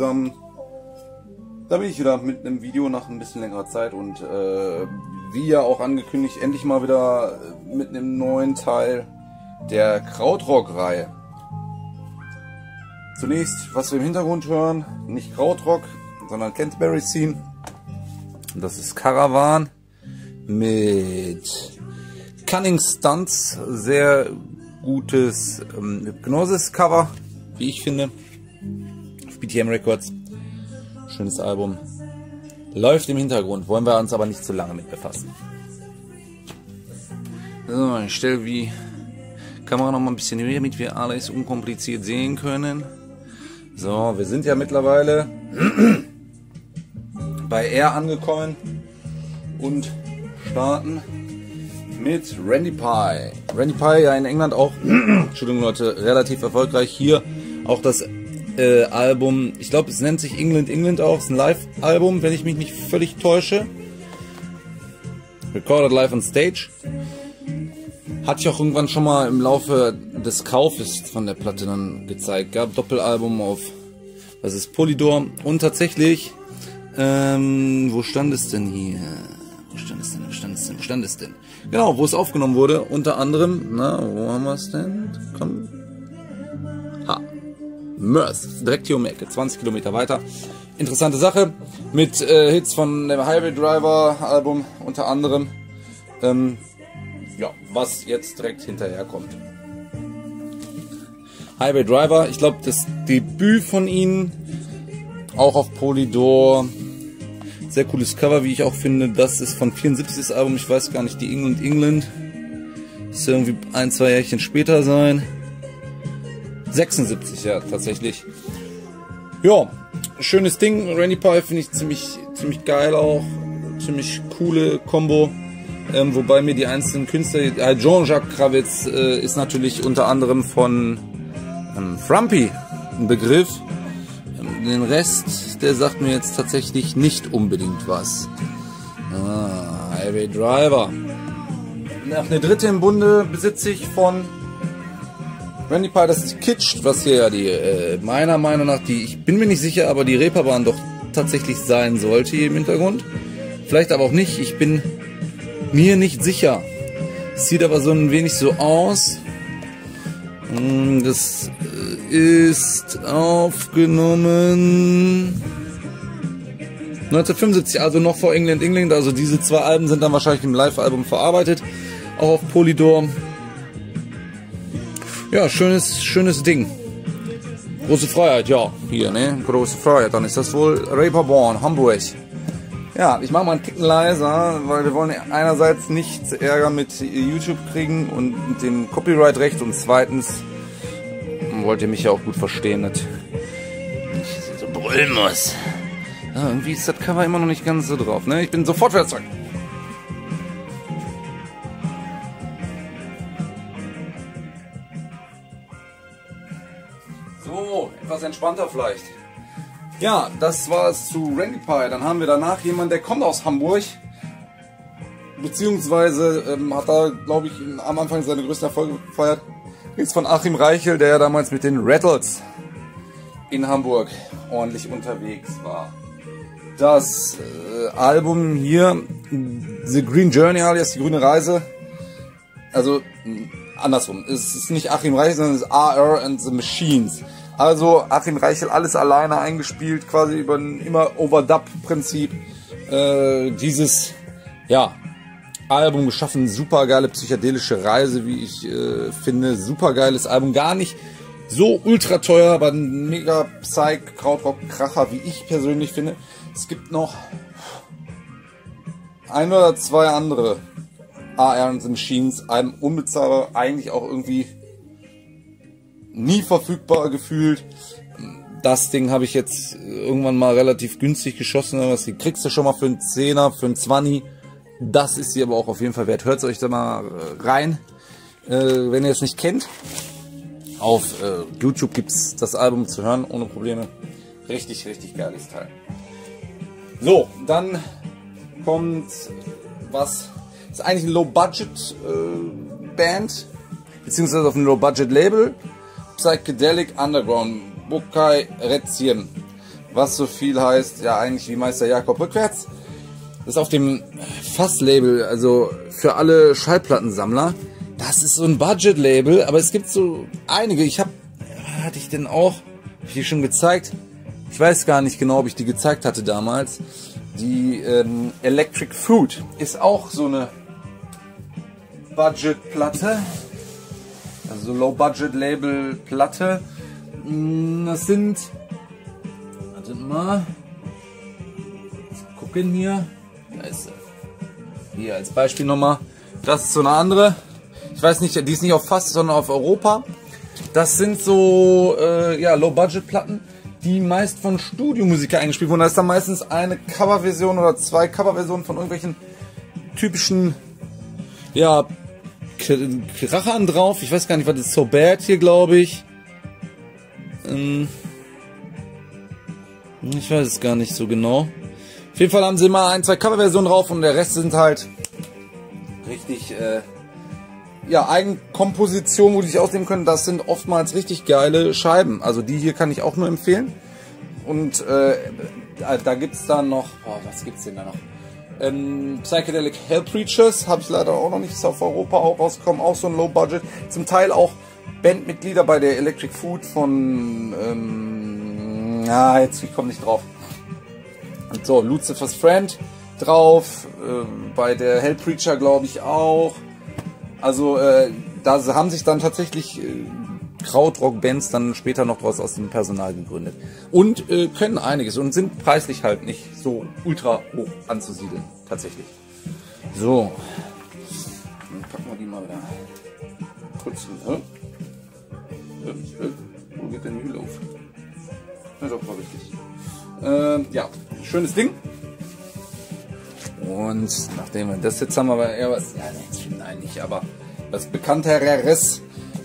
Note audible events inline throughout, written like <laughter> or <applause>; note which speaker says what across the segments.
Speaker 1: Zusammen. Da bin ich wieder mit einem Video nach ein bisschen längerer Zeit und äh, wie ja auch angekündigt, endlich mal wieder mit einem neuen Teil der Krautrock-Reihe. Zunächst, was wir im Hintergrund hören, nicht Krautrock, sondern Canterbury Scene. Das ist Caravan mit Cunning Stunts, sehr gutes ähm, Hypnosis-Cover, wie ich finde, BTM Records. Schönes Album. Läuft im Hintergrund, wollen wir uns aber nicht zu lange mit befassen. So, ich stelle die Kamera noch mal ein bisschen höher, damit wir alles unkompliziert sehen können. So, wir sind ja mittlerweile <clears throat> bei R angekommen und starten mit Randy Pie. Randy Pie ja in England auch, <clears throat> Entschuldigung Leute, relativ erfolgreich. Hier auch das äh, Album, ich glaube es nennt sich England England auch, es ist ein Live-Album, wenn ich mich nicht völlig täusche. Recorded live on stage. Hatte ich auch irgendwann schon mal im Laufe des Kaufes von der Platte dann gezeigt. Gab Doppelalbum auf, was ist Polydor und tatsächlich, ähm, wo stand es denn hier? Wo stand es denn? Wo stand es denn? Wo stand es denn? Genau, wo es aufgenommen wurde. Unter anderem, na, wo haben wir es denn? Komm. Mörs. Direkt hier um die Ecke, 20 Kilometer weiter. Interessante Sache. Mit äh, Hits von dem Highway Driver Album unter anderem. Ähm, ja, was jetzt direkt hinterher kommt. Highway Driver, ich glaube, das Debüt von ihnen, auch auf Polydor, sehr cooles Cover, wie ich auch finde. Das ist von 74 das Album. Ich weiß gar nicht, die England England. Das irgendwie ein, zwei Jährchen später sein. 76, ja, tatsächlich. Ja, schönes Ding. Randy Pie finde ich ziemlich, ziemlich geil auch. Ziemlich coole Combo. Ähm, wobei mir die einzelnen Künstler, äh, Jean-Jacques Kravitz äh, ist natürlich unter anderem von ähm, Frumpy ein Begriff den Rest, der sagt mir jetzt tatsächlich nicht unbedingt was. Ah, Highway Driver. Noch eine dritte im Bunde besitze ich von Randy ist Kitsch, was hier ja die, äh, meiner Meinung nach, die, ich bin mir nicht sicher, aber die Reeperbahn doch tatsächlich sein sollte hier im Hintergrund. Vielleicht aber auch nicht, ich bin mir nicht sicher. Sieht aber so ein wenig so aus. Hm, das ist aufgenommen 1975, also noch vor England England. Also diese zwei Alben sind dann wahrscheinlich im Live-Album verarbeitet, auch auf Polydor. Ja, schönes, schönes Ding. Große Freiheit, ja, hier, ne? Große Freiheit. Dann ist das wohl Reeperbahn, Hamburg. Ja, ich mache mal einen Ticken leiser, weil wir wollen einerseits nicht Ärger mit YouTube kriegen und dem Copyright-Recht und zweitens wollt ihr mich ja auch gut verstehen, dass ich so brüllen muss. Ja, irgendwie ist das Cover immer noch nicht ganz so drauf, ne? Ich bin sofort wieder zurück. So, etwas entspannter vielleicht. Ja, das war es zu Randy Pie. Dann haben wir danach jemanden, der kommt aus Hamburg. Beziehungsweise ähm, hat da, glaube ich, am Anfang seine größten Erfolge gefeiert. Ist von Achim Reichel, der ja damals mit den Rattles in Hamburg ordentlich unterwegs war. Das äh, Album hier, The Green Journey alias Die grüne Reise, also andersrum, es ist nicht Achim Reichel, sondern es ist AR and the Machines. Also Achim Reichel alles alleine eingespielt, quasi über ein immer Overdub-Prinzip. Äh, dieses, ja, Album geschaffen, super geile psychedelische Reise, wie ich äh, finde, super geiles Album, gar nicht so ultra teuer, aber ein mega Psych, Krautrock, Kracher, wie ich persönlich finde. Es gibt noch ein oder zwei andere AR Machines, Alben unbezahlbar, eigentlich auch irgendwie nie verfügbar gefühlt. Das Ding habe ich jetzt irgendwann mal relativ günstig geschossen. Was kriegst du schon mal für einen Zehner, für einen 20 das ist sie aber auch auf jeden Fall wert. Hört euch da mal äh, rein, äh, wenn ihr es nicht kennt. Auf äh, YouTube gibt es das Album zu hören, ohne Probleme. Richtig, richtig geiles Teil. So, dann kommt was. ist eigentlich ein Low-Budget-Band, äh, beziehungsweise auf einem Low-Budget-Label. Psychedelic Underground, Bokai Rezien. was so viel heißt, ja eigentlich wie Meister Jakob rückwärts. Das ist auf dem Fass-Label, also für alle Schallplattensammler. Das ist so ein Budget-Label, aber es gibt so einige. Ich habe, hatte ich denn auch, hab ich die schon gezeigt? Ich weiß gar nicht genau, ob ich die gezeigt hatte damals. Die ähm, Electric Food ist auch so eine Budget-Platte. Also Low-Budget-Label-Platte. Mm, das sind, wartet mal, gucken hier. Da ist sie. Hier als Beispiel nochmal. Das ist so eine andere. Ich weiß nicht, die ist nicht auf Fast, sondern auf Europa. Das sind so äh, ja, Low-Budget-Platten, die meist von Studiomusikern eingespielt wurden. Da ist dann meistens eine Coverversion oder zwei Coverversionen von irgendwelchen typischen ja, Krachern drauf. Ich weiß gar nicht, was ist So Bad hier, glaube ich. Ähm, ich weiß es gar nicht so genau. Auf jeden Fall haben sie immer ein, zwei Coverversionen drauf und der Rest sind halt richtig äh, ja, Eigenkompositionen, wo die sich ausnehmen können. Das sind oftmals richtig geile Scheiben. Also die hier kann ich auch nur empfehlen. Und äh, da gibt es dann noch, boah, was gibt's denn da noch? Ähm, Psychedelic Hell Preachers habe ich leider auch noch nicht, ist auf Europa auch rausgekommen, auch so ein Low Budget. Zum Teil auch Bandmitglieder bei der Electric Food von, ähm, ja, jetzt ich komme nicht drauf. Und so, Lucifer's Friend drauf, äh, bei der Hell Preacher glaube ich auch. Also äh, da haben sich dann tatsächlich äh, Krautrock-Bands dann später noch draus aus dem Personal gegründet. Und äh, können einiges und sind preislich halt nicht so ultra hoch anzusiedeln, tatsächlich. So. Dann packen wir die mal wieder kurz hin. Äh, äh, wo geht denn die auf? Ja, doch, war richtig. Ähm, ja, schönes Ding. Und nachdem wir das jetzt haben, aber eher was, ja, nein, nicht, aber das bekannteres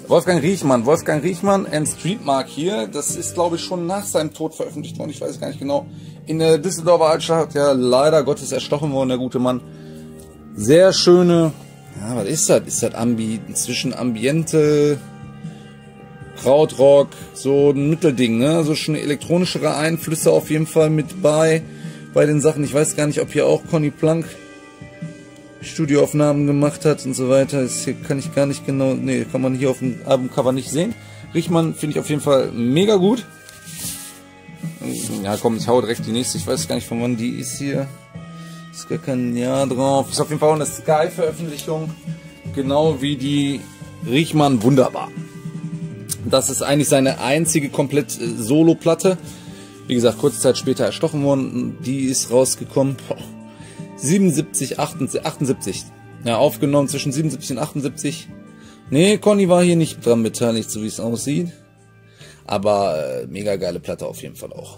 Speaker 1: Wolfgang Riechmann. Wolfgang Riechmann, and Streetmark hier. Das ist, glaube ich, schon nach seinem Tod veröffentlicht worden. Ich weiß gar nicht genau. In der Düsseldorfer Altstadt, ja, leider Gottes erstochen worden, der gute Mann. Sehr schöne, ja, was ist das? Ist das Ambi, zwischen Ambiente, Krautrock, so ein Mittelding, ne? So schon elektronischere Einflüsse auf jeden Fall mit bei, bei den Sachen. Ich weiß gar nicht, ob hier auch Conny Plank Studioaufnahmen gemacht hat und so weiter. Das hier kann ich gar nicht genau, nee, kann man hier auf dem Albumcover nicht sehen. Riechmann finde ich auf jeden Fall mega gut. Ja, komm, ich hau direkt die nächste. Ich weiß gar nicht, von wann die ist hier. Ist gar kein Jahr drauf. Ist auf jeden Fall eine Sky-Veröffentlichung. Genau wie die Riechmann Wunderbar. Das ist eigentlich seine einzige komplett äh, Solo-Platte. Wie gesagt, kurze Zeit später erstochen worden. Die ist rausgekommen. Boah 77, 78. Ja, aufgenommen zwischen 77 und 78. Nee, Conny war hier nicht dran beteiligt, so wie es aussieht. Aber äh, mega geile Platte auf jeden Fall auch.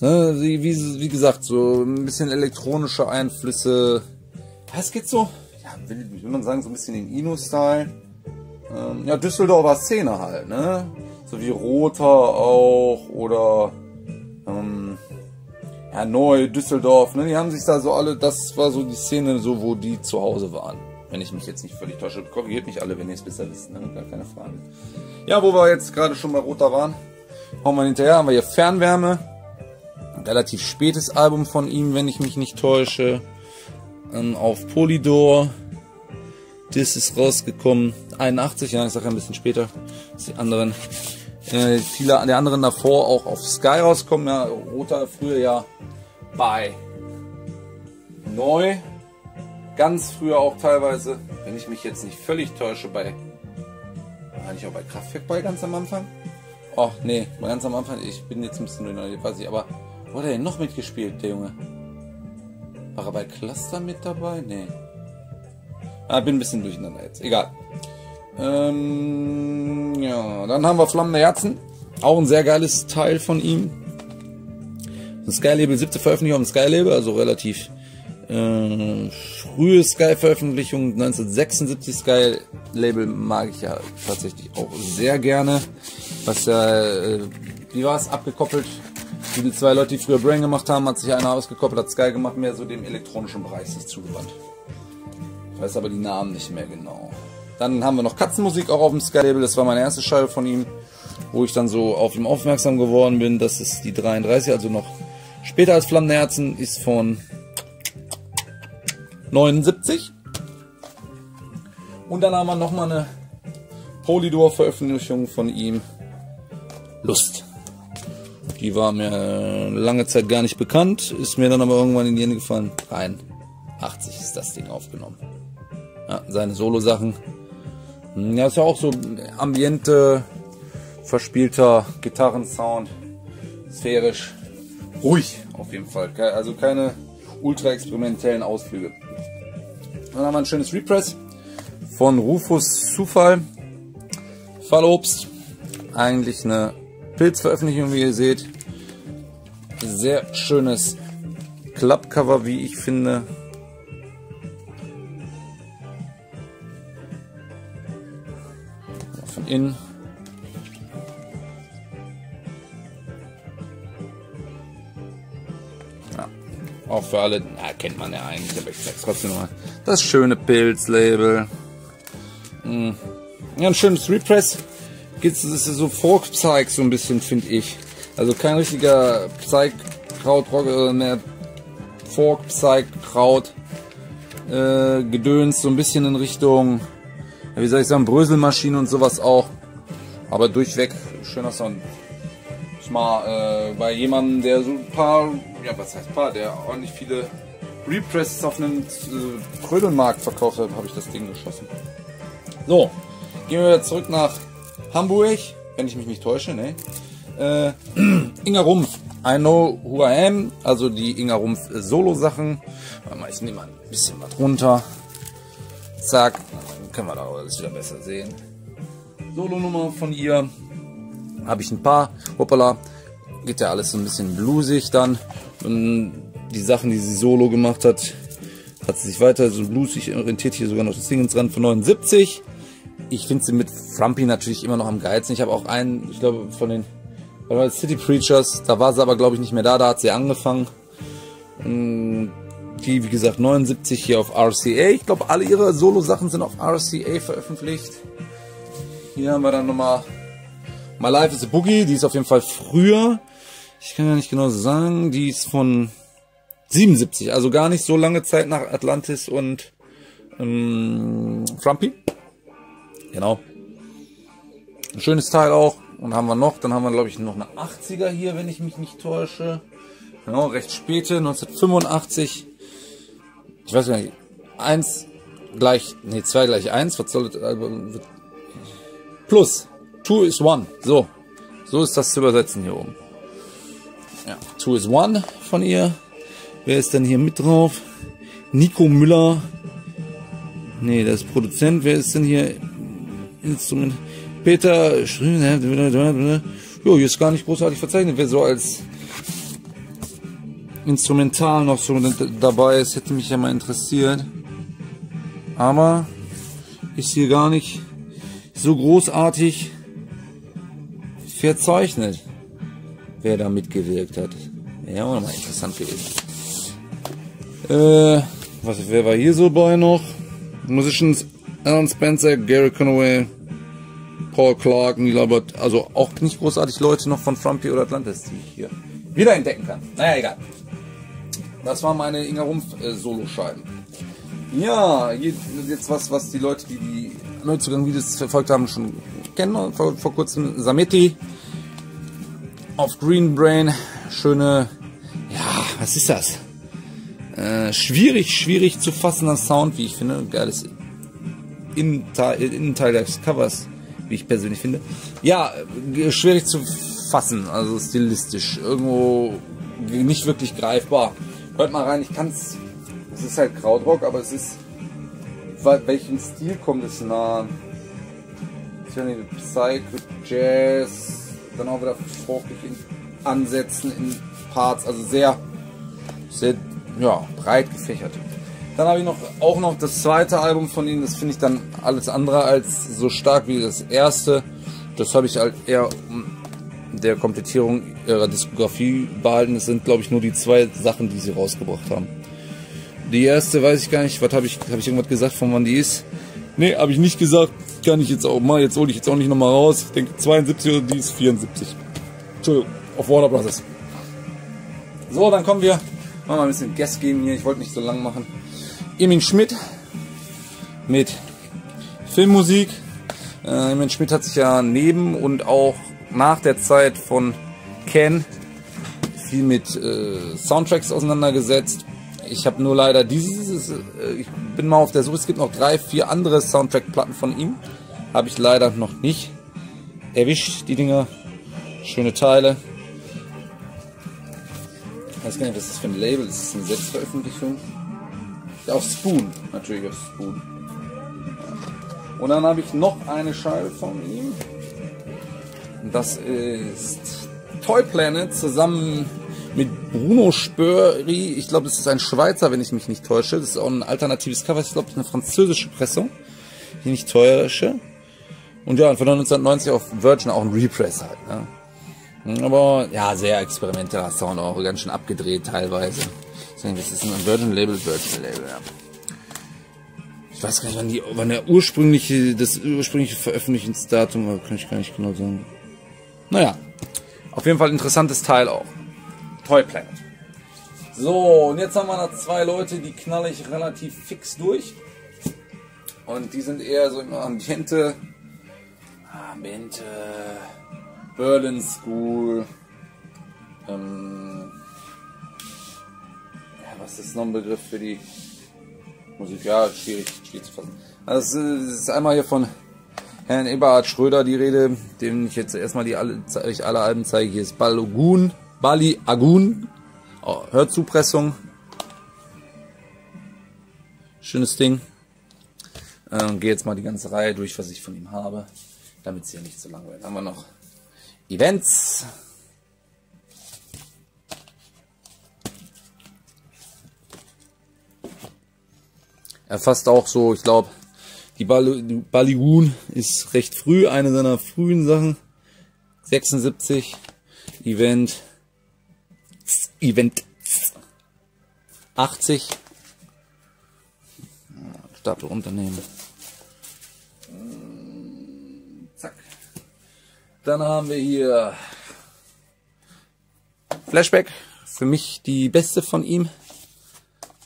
Speaker 1: Ne, wie, wie, wie gesagt, so ein bisschen elektronische Einflüsse. Es geht so, ja, will, will man sagen, so ein bisschen in Ino-Style. Ähm, ja, Düsseldorfer Szene halt, ne? So wie Roter auch oder ähm, Hanoi, Düsseldorf, ne, die haben sich da so alle, das war so die Szene, so wo die zu Hause waren. Wenn ich mich jetzt nicht völlig täusche. Korrigiert mich alle, wenn ihr es besser wisst, ne? gar keine Frage. Ja, wo wir jetzt gerade schon bei Roter waren, hauen wir hinterher, haben wir hier Fernwärme. Ein relativ spätes Album von ihm, wenn ich mich nicht täusche. Ähm, auf Polydor. Das ist rausgekommen. 81, ja, ich sage ein bisschen später. Die anderen. Äh, viele der anderen davor auch auf Sky rauskommen. Ja, Roter früher ja bei Neu. Ganz früher auch teilweise, wenn ich mich jetzt nicht völlig täusche, bei. War nicht auch bei Kraftwerk bei ganz am Anfang? Oh, nee, ganz am Anfang. Ich bin jetzt ein bisschen durcheinander, weiß ich. Aber wo hat er denn noch mitgespielt, der Junge? War er bei Cluster mit dabei? Nee. Ah, bin ein bisschen durcheinander jetzt. Egal. Ähm, ja, dann haben wir Flammende Herzen. Auch ein sehr geiles Teil von ihm. Ein Sky-Label, siebte Veröffentlichung im Sky-Label, also relativ äh, frühe Sky-Veröffentlichung, 1976 Sky-Label mag ich ja tatsächlich auch sehr gerne. Was ja, äh, wie war es, abgekoppelt? Die zwei Leute, die früher Brain gemacht haben, hat sich einer ausgekoppelt, hat Sky gemacht, mehr so dem elektronischen Bereich sich zugewandt. Ich weiß aber die Namen nicht mehr genau. Dann haben wir noch Katzenmusik auch auf dem Sky-Label, das war meine erste Scheibe von ihm. wo ich dann so auf ihm aufmerksam geworden bin. Das ist die 33, also noch später als Flammende Herzen, ist von 79. Und dann haben wir nochmal eine Polydor-Veröffentlichung von ihm. Lust. Die war mir lange Zeit gar nicht bekannt, ist mir dann aber irgendwann in die Hände gefallen. Rein 80 ist das Ding aufgenommen. Ja, seine Solo-Sachen. Ja, ist ja auch so Ambiente, verspielter Gitarrensound, sphärisch, ruhig auf jeden Fall. Also keine ultra experimentellen Ausflüge. Dann haben wir ein schönes Repress von Rufus Zufall. Fallobst. Eigentlich eine Pilzveröffentlichung, wie ihr seht. Sehr schönes Klappcover, wie ich finde. Innen. Ja, auch für alle, na, kennt man ja eigentlich, aber ich zeig's trotzdem mal. Das schöne Pilzlabel. Hm. Ja, ein schönes Repress geht's, das ist so Folk-Psych so ein bisschen, finde ich. Also kein richtiger Psych-Krautrock, äh, mehr Folk-Psych-Kraut. Äh, Gedöns, so ein bisschen in Richtung, wie soll ich sagen, Bröselmaschine und sowas auch. Aber durchweg schöner Sound. Ich mal äh, bei jemandem, der so ein paar, ja was heißt paar, der ordentlich viele Represses auf einem äh, Krödelmarkt verkauft hat, habe ich das Ding geschossen. So, gehen wir zurück nach Hamburg, wenn ich mich nicht täusche, ne? Äh, <clears throat> Inga Rumpf, I know who I am, also die Inga Rumpf Solo-Sachen. Ich nehme mal ein bisschen was runter. Zack, können wir da alles wieder besser sehen. Solo-Nummer von ihr habe ich ein paar. Hoppala, geht ja alles so ein bisschen bluesig dann. Und die Sachen, die sie solo gemacht hat, hat sie sich weiter so bluesig orientiert. Hier sogar noch das Ding ins Rand von 79 ich finde sie mit Frumpy natürlich immer noch am geilsten. Ich habe auch einen, ich glaube, von den City Preachers, da war sie aber, glaube ich, nicht mehr da, da hat sie angefangen. Mm, die, wie gesagt, 79 hier auf RCA. Ich glaube, alle ihre Solo-Sachen sind auf RCA veröffentlicht. Hier haben wir dann nochmal My Life is a Boogie, die ist auf jeden Fall früher. Ich kann ja nicht genau sagen, die ist von 77, also gar nicht so lange Zeit nach Atlantis und ähm, Frumpy. Genau. Ein schönes Teil auch. Und haben wir noch, dann haben wir glaube ich noch eine 80er hier, wenn ich mich nicht täusche. Genau, recht späte, 1985. Ich weiß gar nicht, 1 gleich, nee, 2 gleich 1, was soll das Album? Plus, 2 is 1. So, so ist das zu übersetzen hier oben. Ja, 2 is 1 von ihr. Wer ist denn hier mit drauf? Nico Müller. Nee, der ist Produzent. Wer ist denn hier? Instrument. Peter, jo, hier ist gar nicht großartig verzeichnet, wer so als Instrumental noch so dabei ist, hätte mich ja mal interessiert. Aber ist hier gar nicht so großartig verzeichnet, wer da mitgewirkt hat. Ja, auch mal interessant gewesen. Äh, was, wer war hier so bei noch? Musicians Alan Spencer, Gary Conway, Paul Clark, Neil Albert, also auch nicht großartig Leute noch von Frumpy oder Atlantis, die ich hier wieder entdecken kann. Naja, egal. Das waren meine Inga Rumpf äh, Soloscheiben. Ja, jetzt was, was die Leute, die die Neuzugang-Videos verfolgt haben, schon kennen. Vor, vor kurzem Sameti auf Green Brain. Schöne, ja, was ist das? Äh, schwierig, schwierig zu fassender Sound, wie ich finde. Geiles Innenteil, Innenteil des Covers wie ich persönlich finde. Ja, schwierig zu fassen, also stilistisch. Irgendwo nicht wirklich greifbar. Hört mal rein, ich kann es. Es ist halt Krautrock, aber es ist. Welchem Stil kommt es nah? Psycho, Jazz, dann auch wieder folklich in Ansätzen, in Parts, also sehr, sehr ja, breit gefächert. Dann habe ich noch auch noch das zweite Album von ihnen, das finde ich dann alles andere als so stark wie das erste. Das habe ich halt eher der Komplettierung ihrer Diskografie behalten. Es sind, glaube ich, nur die zwei Sachen, die sie rausgebracht haben. Die erste weiß ich gar nicht, was habe ich, habe ich irgendwas gesagt, von wann die ist? Nee, habe ich nicht gesagt. kann ich jetzt auch mal, jetzt hole ich jetzt auch nicht nochmal raus. Ich denke 72 oder die ist 74. Entschuldigung, auf Warner Bros. So, dann kommen wir, machen wir ein bisschen Guest geben hier. Ich wollte nicht so lang machen. Emin Schmidt mit Filmmusik. Äh, Emin Schmidt hat sich ja neben und auch nach der Zeit von Ken viel mit äh, Soundtracks auseinandergesetzt. Ich habe nur leider dieses, äh, ich bin mal auf der Suche, es gibt noch drei, vier andere Soundtrack-Platten von ihm. Habe ich leider noch nicht erwischt, die Dinger. Schöne Teile. Ich weiß gar nicht, was das für ein Label ist. Ist das eine Selbstveröffentlichung? Ja, auf Spoon. Natürlich auf Spoon. Und dann habe ich noch eine Scheibe von ihm. Das ist Toy Planet zusammen mit Bruno Spöri. Ich glaube, das ist ein Schweizer, wenn ich mich nicht täusche. Das ist auch ein alternatives Cover. Ich glaube, das ist eine französische Pressung, die nicht täusche. Und ja, von 1990 auf Virgin auch ein Repress halt. Ne? Aber ja, sehr experimenteller Sound auch, ganz schön abgedreht teilweise. Das ist ein Virgin Label, Virgin Label, ja. Ich weiß gar nicht, wann, die, wann der ursprüngliche, das ursprüngliche Veröffentlichungsdatum, kann ich gar nicht genau sagen. Naja, auf jeden Fall interessantes Teil auch. Toy Planet. So, und jetzt haben wir noch zwei Leute, die knalle ich relativ fix durch. Und die sind eher so im Ambiente. Ambiente. Berlin School. Ähm, ja, was ist noch ein Begriff für die Musik? Ja, schwierig, schwierig zu fassen. Also, das ist einmal hier von Herrn Eberhard Schröder die Rede, dem ich jetzt erstmal die alle, euch alle Alben zeige. Hier ist Balogun, Bali Agun, oh, Hörzupressung. Schönes Ding. Ähm, Gehe jetzt mal die ganze Reihe durch, was ich von ihm habe, damit es hier nicht zu lang wird. Haben wir noch Events. Er fasst auch so, ich glaube, die, Bal die Baligun ist recht früh, eine seiner frühen Sachen. 76 Event Event 80 Stapel runternehmen. Zack. Dann haben wir hier Flashback. Für mich die beste von ihm.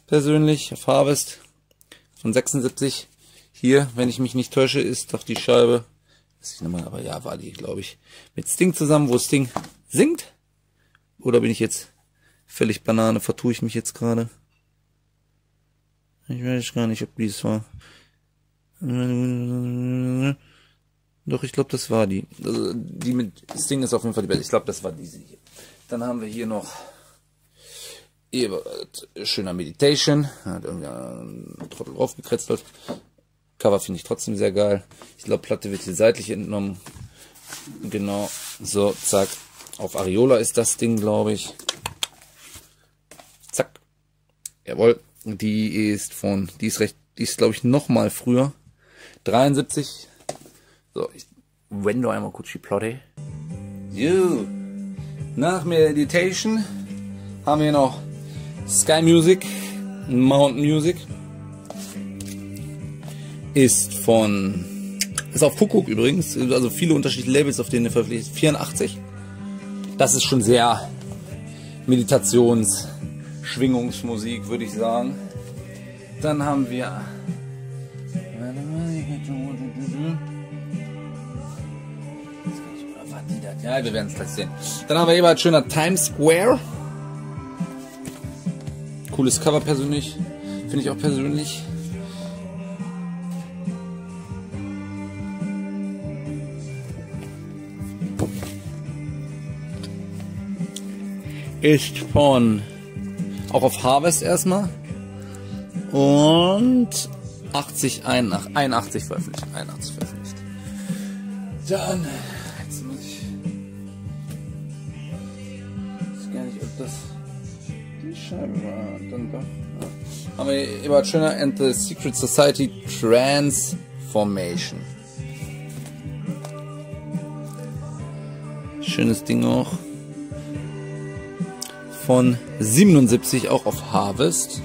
Speaker 1: Persönlich Harvest von 76. Hier, wenn ich mich nicht täusche, ist doch die Scheibe, weiß ich nochmal, aber ja, war die, glaube ich, mit Sting zusammen, wo Sting singt. Oder bin ich jetzt völlig Banane, vertue ich mich jetzt gerade? Ich weiß gar nicht, ob dies war. Doch, ich glaube, das war die. Also, die mit Sting ist auf jeden Fall die beste. Ich glaube, das war diese hier. Dann haben wir hier noch Ebert, schöner Meditation. Hat irgendwie ein Trottel draufgekritzelt. Cover finde ich trotzdem sehr geil. Ich glaube, Platte wird hier seitlich entnommen. Genau. So, zack. Auf Areola ist das Ding, glaube ich. Zack. Jawohl. Die ist von, die ist recht, die ist, glaube ich, noch mal früher. 73. So, ich wende einmal kurz die Platte. So. Nach Meditation haben wir noch Sky Music, Mountain Music ist von, ist auf Kuckuck übrigens, also viele unterschiedliche Labels, auf denen er verpflichtet 84. Das ist schon sehr Meditations-, Schwingungsmusik, würde ich sagen. Dann haben wir ja, wir werden es gleich sehen. Dann haben wir eben ein schöner Times Square. Cooles Cover persönlich. Finde ich auch persönlich. Ist von auch auf Harvest erstmal und 80 81, 81 veröffentlicht. 81 veröffentlicht. Dann jetzt muss ich, ich weiß gar nicht, ob das die Scheibe war. Dann doch. Ja. Haben wir Ebert Schöner and the Secret Society Transformation. Schönes Ding auch von 77 auch auf Harvest.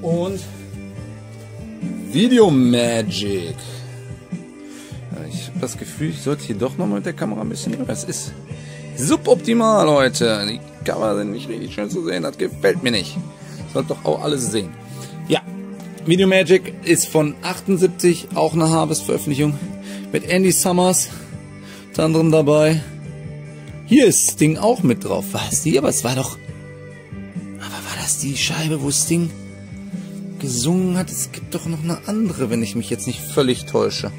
Speaker 1: Und Video Magic. Ich habe das Gefühl, ich sollte hier doch nochmal mit der Kamera ein bisschen. Es ist suboptimal, Leute. Die Kamera sind nicht richtig schön zu sehen. Das gefällt mir nicht. Sollt doch auch alles sehen. Ja, Video Magic ist von 78, auch eine Harvest-Veröffentlichung. Mit Andy Summers unter anderem dabei. Hier ist Sting auch mit drauf. War es die? Aber es war doch... Aber war das die Scheibe, wo Sting gesungen hat? Es gibt doch noch eine andere, wenn ich mich jetzt nicht völlig täusche.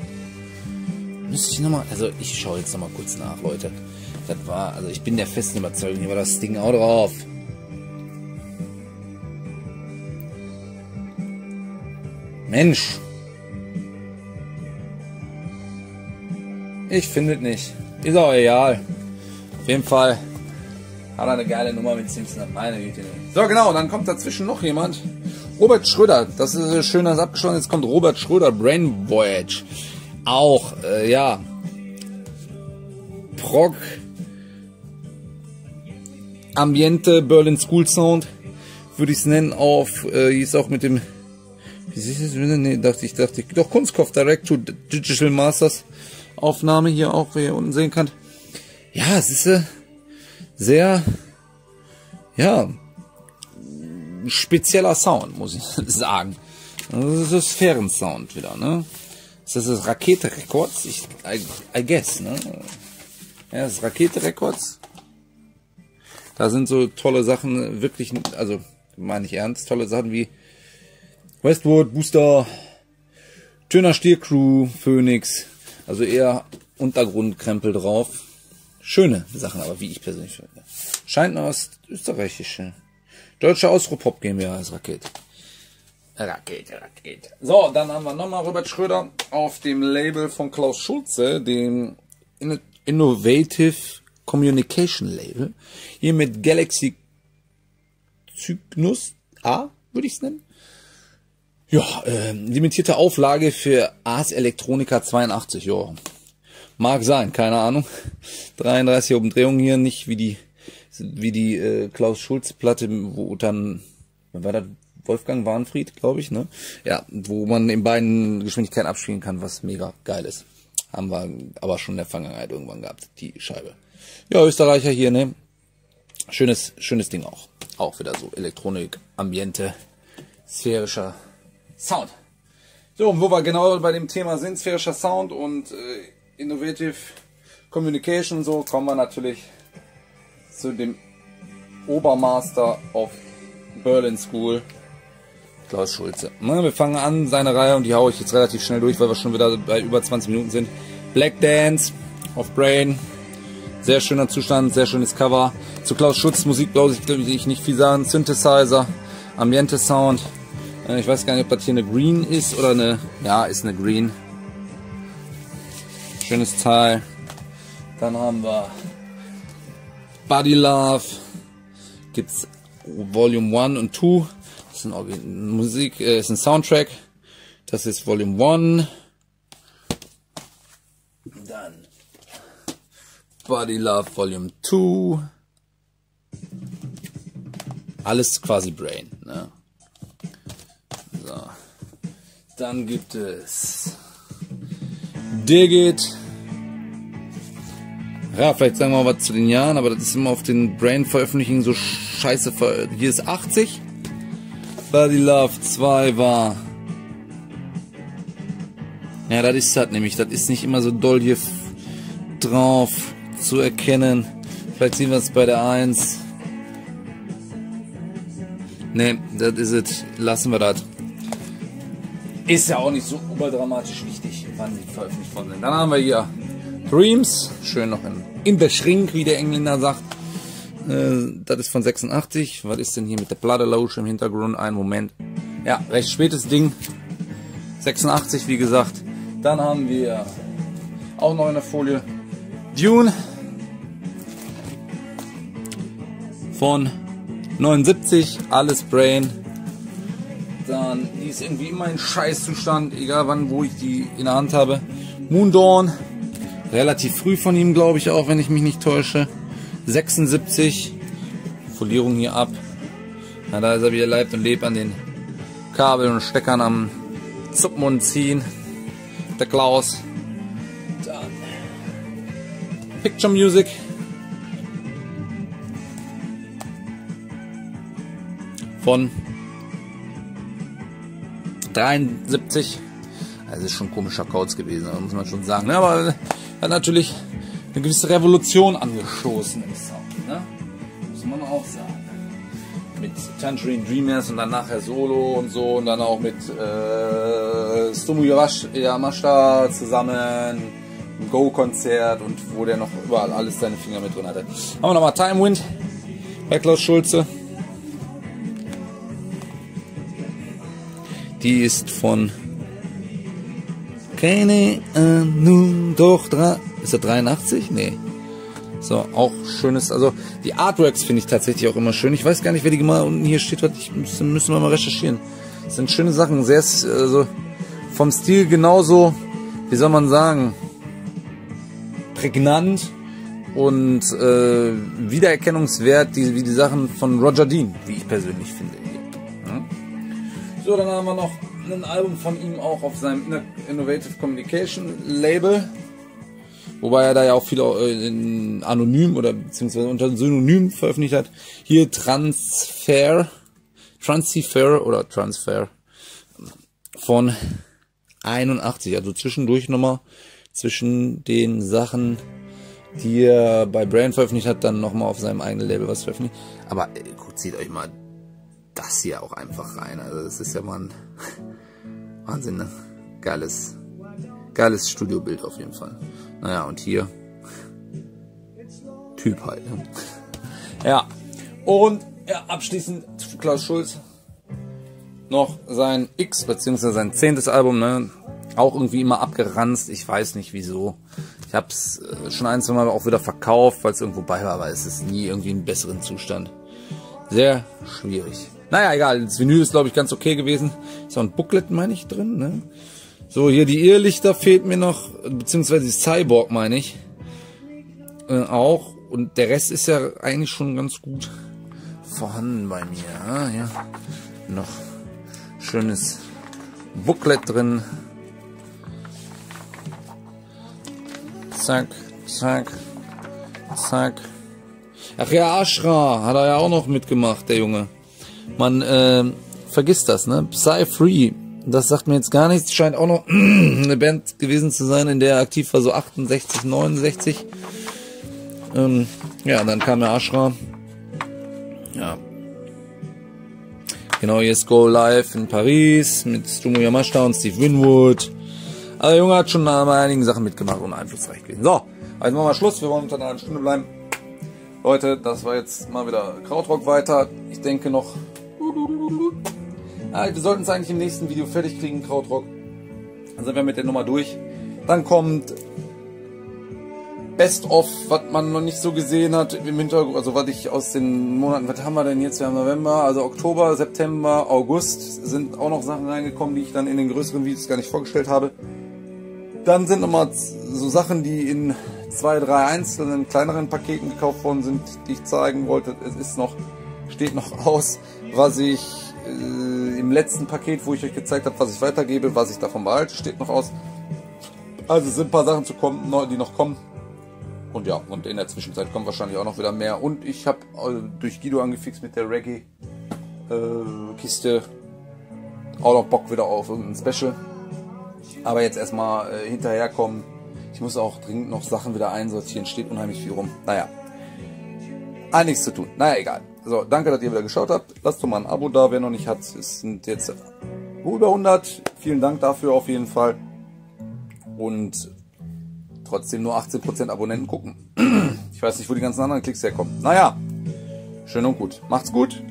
Speaker 1: Müsste ich nochmal... Also ich schaue jetzt nochmal kurz nach, Leute. Das war... Also ich bin der festen Überzeugung, hier war das Sting auch drauf. Mensch. Ich finde nicht. Ist auch egal. Auf jeden Fall hat er eine geile Nummer mit Simpson. Meine Güte. So, genau. Dann kommt dazwischen noch jemand. Robert Schröder. Das ist schön, das abgeschlossen. Jetzt kommt Robert Schröder. Brain Voyage. Auch, äh, ja. Prog. Ambiente Berlin School Sound. Würde ich es nennen. Auf, äh, hieß auch mit dem wie ist es? Nee, dachte ich, dachte ich. Doch, Kunstkopf Direct to Digital Masters Aufnahme hier auch, wie ihr unten sehen könnt. Ja, es ist äh, sehr, ja, spezieller Sound, muss ich <laughs> sagen. Das ist Sphären-Sound wieder, ne? Das ist Rakete Records, ich, I, I guess, ne? Ja, das ist Rakete Records. Da sind so tolle Sachen, wirklich, also, meine ich ernst, tolle Sachen wie Westwood, Booster, Töner Stiercrew, Phoenix, also eher Untergrundkrempel drauf. Schöne Sachen, aber wie ich persönlich finde. Scheint aus österreichische. Deutsche Ausruhpop GmbH als Rakete. Rakete, Rakete. So, dann haben wir nochmal Robert Schröder auf dem Label von Klaus Schulze, dem Innovative Communication Label. Hier mit Galaxy Cygnus A, würde ich es nennen. Ja, äh, limitierte Auflage für Ars Electronica 82, ja. Mag sein, keine Ahnung. <laughs> 33 Umdrehungen hier, nicht wie die wie die äh, Klaus Schulz Platte, wo dann war das Wolfgang Warnfried, glaube ich, ne? Ja, wo man in beiden Geschwindigkeiten abspielen kann, was mega geil ist. Haben wir aber schon in der Vergangenheit irgendwann gehabt, die Scheibe. Ja, Österreicher hier, ne? Schönes, schönes Ding auch. Auch wieder so Elektronik, Ambiente, sphärischer Sound. So, wo wir genau bei dem Thema sind, sphärischer Sound und äh, Innovative Communication und so, kommen wir natürlich zu dem Obermaster of Berlin School, Klaus Schulze. Na, wir fangen an, seine Reihe, und die haue ich jetzt relativ schnell durch, weil wir schon wieder bei über 20 Minuten sind. Black Dance of Brain, sehr schöner Zustand, sehr schönes Cover. Zu Klaus Schulz Musik glaube ich, glaube ich nicht viel sagen. Synthesizer, Ambiente Sound, ich weiß gar nicht, ob das hier eine Green ist oder eine... Ja, ist eine Green. Schönes Teil. Dann haben wir Body Love. Gibt's Volume 1 und 2. Das ist ein Musik, äh, ist ein Soundtrack. Das ist Volume 1. Dann Body Love Volume 2. Alles quasi Brain. Ne? Dann gibt es Digit. Ja, vielleicht sagen wir mal was zu den Jahren, aber das ist immer auf den Brain-Veröffentlichungen so scheiße. Hier ist 80. Body Love 2 war. Ja, das ist das nämlich. Das ist nicht immer so doll hier drauf zu erkennen. Vielleicht sehen wir es bei der 1. Ne, das ist es. Lassen wir das. Ist ja auch nicht so überdramatisch wichtig, wann die veröffentlicht worden sind. Dann haben wir hier Dreams, schön noch in, in der Schrink, wie der Engländer sagt. Äh, das ist von 86. Was ist denn hier mit der Platte Lounge im Hintergrund? Ein Moment. Ja, recht spätes Ding. 86, wie gesagt. Dann haben wir auch noch in der Folie Dune von 79, alles Brain, dann, die ist irgendwie immer in Scheißzustand, egal wann, wo ich die in der Hand habe. Moondawn, relativ früh von ihm, glaube ich auch, wenn ich mich nicht täusche. 76, Folierung hier ab. Na, da ist er wieder lebt und lebt an den Kabel und Steckern am Zuppen und Ziehen. Der Klaus. Dann Picture Music. Von 73. Also ist schon komischer Kauz gewesen, muss man schon sagen. Ne? Aber hat natürlich eine gewisse Revolution angestoßen im Sound. Ne? Muss man auch sagen. Mit Tangerine Dreamers und dann nachher Solo und so und dann auch mit äh, Stomu Yamashita zusammen ein Go-Konzert und wo der noch überall alles seine Finger mit drin hatte. Haben wir nochmal Time Wind bei Klaus Schulze. Die ist von keine Ahnung, doch, ist er 83? Nee. So, auch schönes, also die Artworks finde ich tatsächlich auch immer schön. Ich weiß gar nicht, wer die mal unten hier steht, ich müssen, müssen wir mal recherchieren. Das sind schöne Sachen, sehr, also vom Stil genauso, wie soll man sagen, prägnant und äh, Wiedererkennungswert, die, wie die Sachen von Roger Dean, wie ich persönlich finde. So, dann haben wir noch ein Album von ihm auch auf seinem Innovative Communication Label. Wobei er da ja auch viel äh, in anonym oder beziehungsweise unter Synonym veröffentlicht hat. Hier Transfer, Transfer oder Transfer von 81. Also zwischendurch nochmal zwischen den Sachen, die er bei Brand veröffentlicht hat, dann nochmal auf seinem eigenen Label was veröffentlicht. Aber äh, gut, zieht euch mal das hier auch einfach rein. Also das ist ja mal ein <laughs> Wahnsinn, ne? Geiles, geiles Studiobild auf jeden Fall. Naja, und hier <laughs> Typ halt. Ne? Ja, und ja, abschließend Klaus Schulz noch sein X, beziehungsweise sein zehntes Album, ne? Auch irgendwie immer abgeranzt. Ich weiß nicht wieso. Ich habe es äh, schon ein, zwei Mal auch wieder verkauft, weil es irgendwo bei war, aber es ist nie irgendwie im besseren Zustand. Sehr schwierig. Naja, egal. Das Vinyl ist, glaube ich, ganz okay gewesen. Ist auch ein Booklet, meine ich, drin. Ne? So, hier die Irrlichter fehlt mir noch, beziehungsweise die Cyborg, meine ich. Äh, auch. Und der Rest ist ja eigentlich schon ganz gut vorhanden bei mir. Ah, ja. Noch schönes Booklet drin. Zack, zack, zack. Ach ja, Ashra hat er ja auch noch mitgemacht, der Junge. Man äh, vergisst das, ne? Psy Free, das sagt mir jetzt gar nichts. Scheint auch noch <clears throat> eine Band gewesen zu sein, in der er aktiv war, so 68, 69. Ähm, ja, dann kam der Ashra. Ja. Genau, jetzt Go Live in Paris mit Stumo Yamashita und Steve Winwood. Aber der Junge hat schon bei einigen Sachen mitgemacht und einflussreich gewesen. So, also machen wir Schluss. Wir wollen unter einer Stunde bleiben. Leute, das war jetzt mal wieder Krautrock weiter. Ich denke noch ja, wir sollten es eigentlich im nächsten Video fertig kriegen, Krautrock. Dann sind wir mit der Nummer durch. Dann kommt Best of, was man noch nicht so gesehen hat im Hintergrund, also was ich aus den Monaten, was haben wir denn jetzt? Wir haben November, also Oktober, September, August sind auch noch Sachen reingekommen, die ich dann in den größeren Videos gar nicht vorgestellt habe. Dann sind nochmal so Sachen, die in zwei, drei einzelnen kleineren Paketen gekauft worden sind, die ich zeigen wollte. Es ist noch, steht noch aus, was ich äh, im letzten Paket, wo ich euch gezeigt habe, was ich weitergebe, was ich davon behalte, steht noch aus. Also es sind ein paar Sachen zu kommen, die noch kommen. Und ja, und in der Zwischenzeit kommt wahrscheinlich auch noch wieder mehr. Und ich habe äh, durch Guido angefixt mit der Reggae-Kiste äh, auch noch Bock wieder auf irgendein Special. Aber jetzt erstmal äh, hinterherkommen. Ich muss auch dringend noch Sachen wieder einsortieren. Steht unheimlich viel rum. Naja. Einiges zu tun. Naja, egal. So, danke, dass ihr wieder geschaut habt. Lasst doch mal ein Abo da, wer noch nicht hat. Es sind jetzt über 100. Vielen Dank dafür auf jeden Fall. Und trotzdem nur 18% Abonnenten gucken. <clears throat> Ich weiß nicht, wo die ganzen anderen Klicks herkommen. Naja, schön und gut. Macht's gut,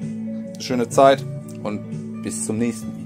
Speaker 1: schöne Zeit und bis zum nächsten Video.